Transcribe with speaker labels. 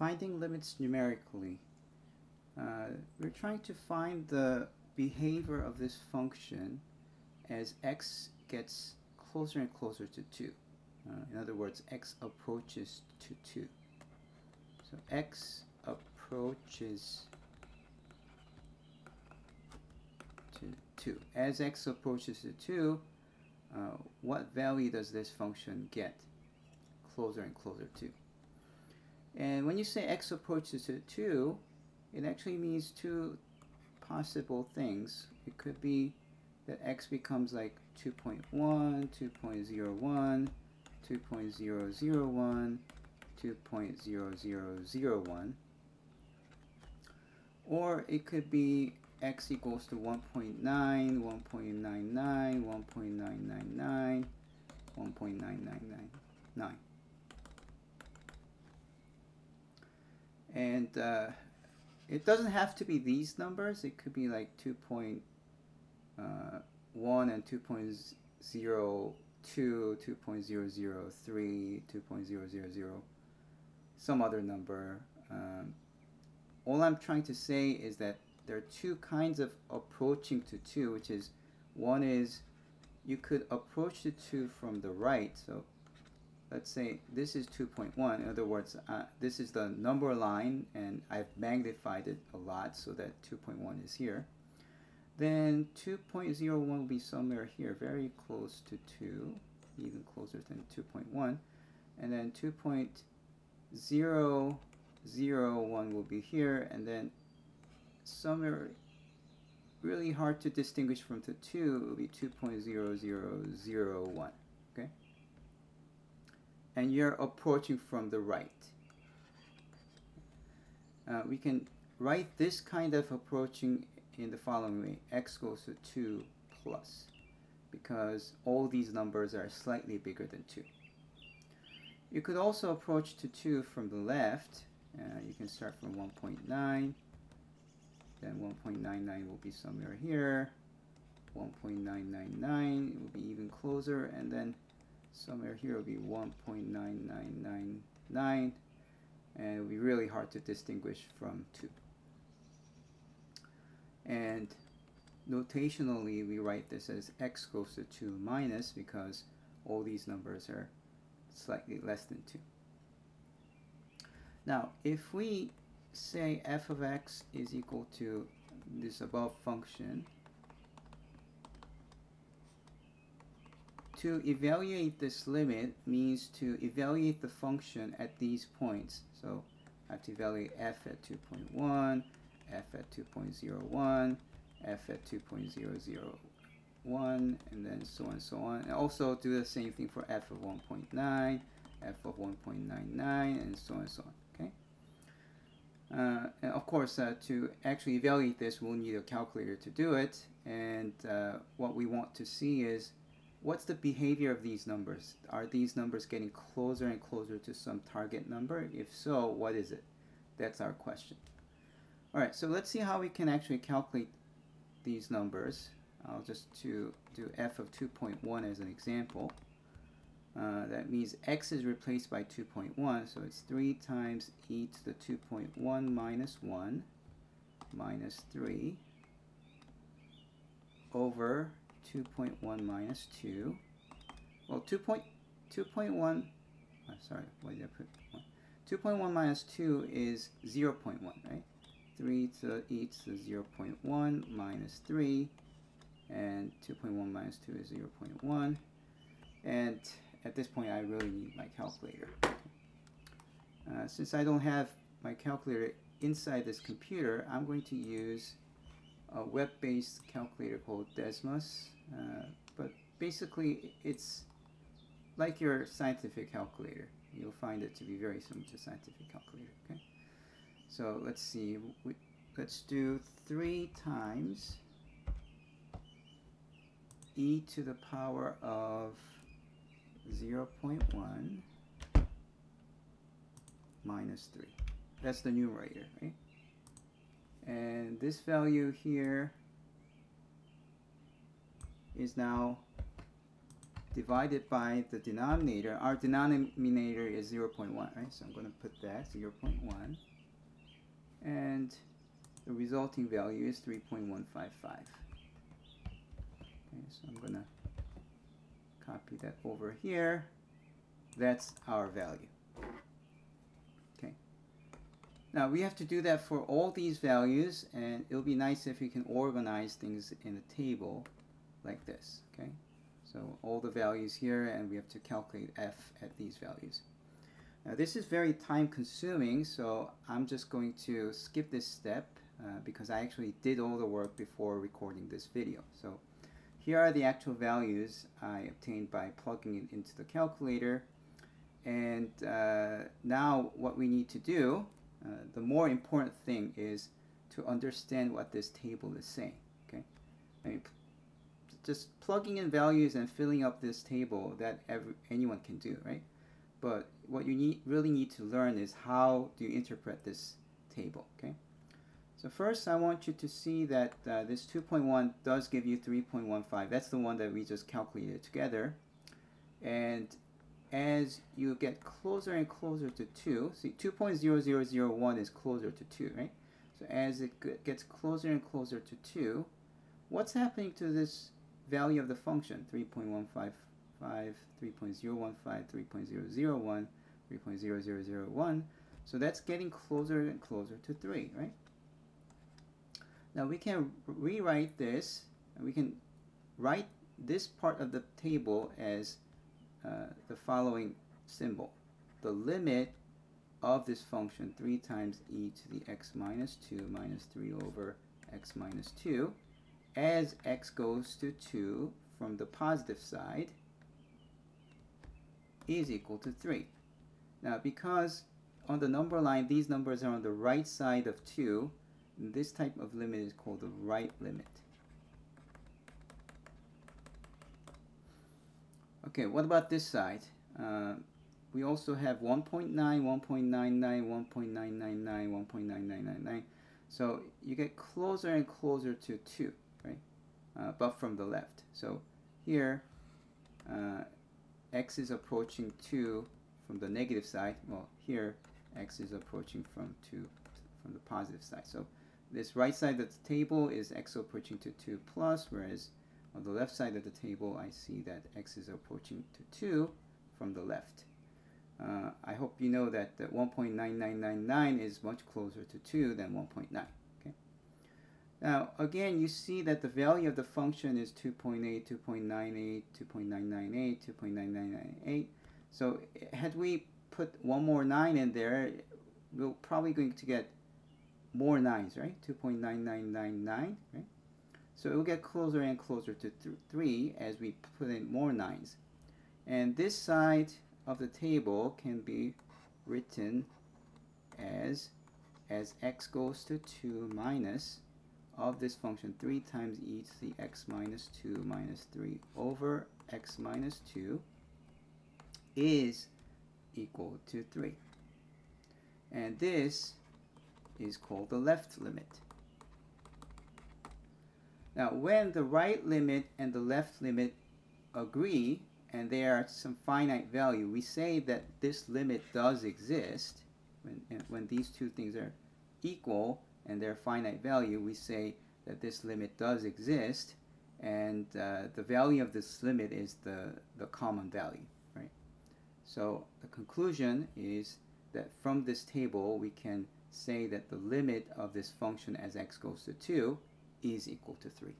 Speaker 1: finding limits numerically. Uh, we're trying to find the behavior of this function as x gets closer and closer to 2. Uh, in other words, x approaches to 2. So x approaches to 2. As x approaches to 2, uh, what value does this function get closer and closer to? And when you say x approaches to 2, it actually means two possible things. It could be that x becomes like 2.1, 2.01, 2.001, 2.0001. Or it could be x equals to 1.9, 1.99, 1.999, 1.9999. And uh, it doesn't have to be these numbers. It could be like 2.1 uh, and 2.02, 2.003, 2.000, some other number. Um, all I'm trying to say is that there are two kinds of approaching to 2, which is one is you could approach the 2 from the right. So let's say this is 2.1. In other words, uh, this is the number line, and I've magnified it a lot so that 2.1 is here. Then 2.01 will be somewhere here, very close to 2, even closer than 2.1. And then 2.001 will be here, and then somewhere really hard to distinguish from the 2 will be 2.0001, okay? And you're approaching from the right. Uh, we can write this kind of approaching in the following way. x goes to 2 plus, because all these numbers are slightly bigger than 2. You could also approach to 2 from the left. Uh, you can start from 1.9 then 1.99 will be somewhere here. 1.999 will be even closer. And then somewhere here will be 1.9999. And it will be really hard to distinguish from 2. And notationally, we write this as x goes to 2 minus because all these numbers are slightly less than 2. Now, if we say f of x is equal to this above function, to evaluate this limit means to evaluate the function at these points. So I have to evaluate f at 2.1, f at 2.01, f at 2.001, and then so on and so on. And also do the same thing for f of 1.9, f of 1.99, and so on and so on. Uh, and of course, uh, to actually evaluate this, we'll need a calculator to do it. And uh, what we want to see is what's the behavior of these numbers? Are these numbers getting closer and closer to some target number? If so, what is it? That's our question. All right, so let's see how we can actually calculate these numbers. I'll just to do f of 2.1 as an example. Uh, that means x is replaced by 2.1, so it's 3 times e to the 2.1 minus 1 minus 3 over 2.1 minus 2. Well, 2.2.1, oh, sorry, why did I put 1? 2.1 minus 2 is 0 0.1, right? 3 to e to 0 0.1 minus 3, and 2.1 minus 2 is 0 0.1. And at this point I really need my calculator. Uh, since I don't have my calculator inside this computer, I'm going to use a web-based calculator called Desmos. Uh, but basically, it's like your scientific calculator. You'll find it to be very similar to scientific calculator. Okay. So let's see. We, let's do three times e to the power of 0 0.1 minus 3. That's the numerator, right? And this value here is now divided by the denominator. Our denominator is 0.1, right? So I'm going to put that 0.1. And the resulting value is 3.155. Okay, so I'm going to copy that over here. That's our value. Okay. Now we have to do that for all these values and it'll be nice if we can organize things in a table like this. Okay. So all the values here and we have to calculate f at these values. Now this is very time consuming so I'm just going to skip this step uh, because I actually did all the work before recording this video. So here are the actual values I obtained by plugging it into the calculator and uh, now what we need to do, uh, the more important thing is to understand what this table is saying. Okay, I mean, just plugging in values and filling up this table that every, anyone can do, right? But what you need really need to learn is how do you interpret this table, okay? So first I want you to see that uh, this 2.1 does give you 3.15. That's the one that we just calculated together. And as you get closer and closer to 2, see 2.0001 is closer to 2, right? So as it gets closer and closer to 2, what's happening to this value of the function 3.155, 3.015, 3.001, 3.0001. So that's getting closer and closer to 3, right? Now we can rewrite this, and we can write this part of the table as uh, the following symbol. The limit of this function 3 times e to the x minus 2 minus 3 over x minus 2 as x goes to 2 from the positive side is equal to 3. Now because on the number line these numbers are on the right side of 2, this type of limit is called the right limit. Okay, what about this side? Uh, we also have 1.9, 1.99, 1.999, 1.9999. So you get closer and closer to 2 uh, but from the left. So here, uh, x is approaching 2 from the negative side. Well, here, x is approaching from 2 from the positive side. So this right side of the table is x approaching to 2 plus, whereas on the left side of the table, I see that x is approaching to 2 from the left. Uh, I hope you know that 1.9999 is much closer to 2 than 1.9. Okay. Now, again, you see that the value of the function is 2.8, 2.98, 2.998, 2.9998. So had we put one more 9 in there, we're probably going to get more 9s, right? 2.9999, right? So it will get closer and closer to th 3 as we put in more 9s. And this side of the table can be written as as x goes to 2 minus of this function 3 times e to the x minus 2 minus 3 over x minus 2 is equal to 3. And this is called the left limit. Now when the right limit and the left limit agree and they are some finite value, we say that this limit does exist when, when these two things are equal and they're finite value, we say that this limit does exist and uh, the value of this limit is the, the common value, right? So the conclusion is that from this table we can say that the limit of this function as x goes to 2 is equal to 3.